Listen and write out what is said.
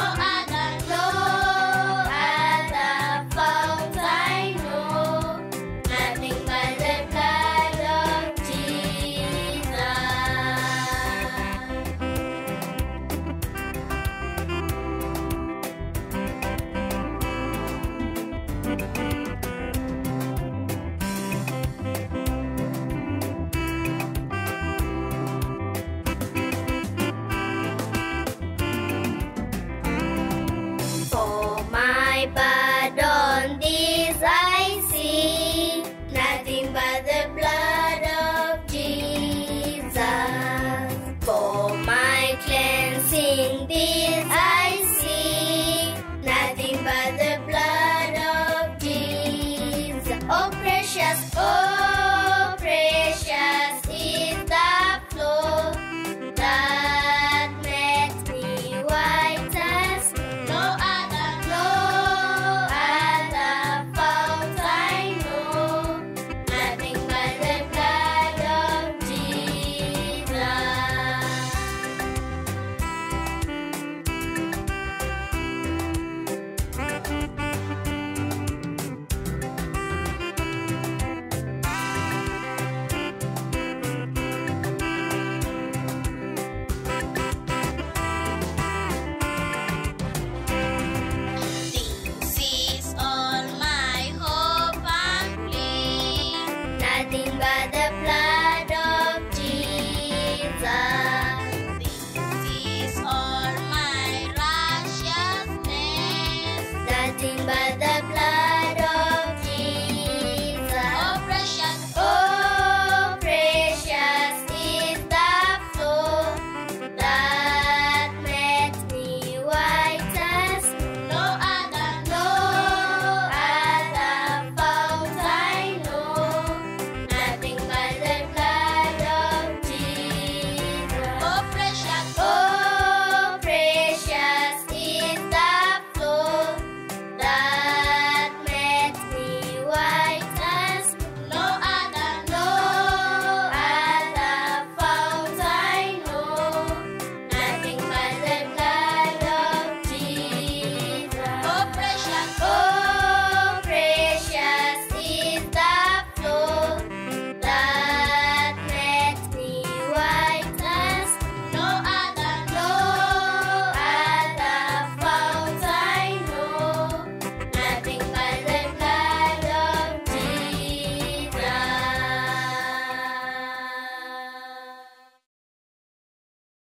아 just oh.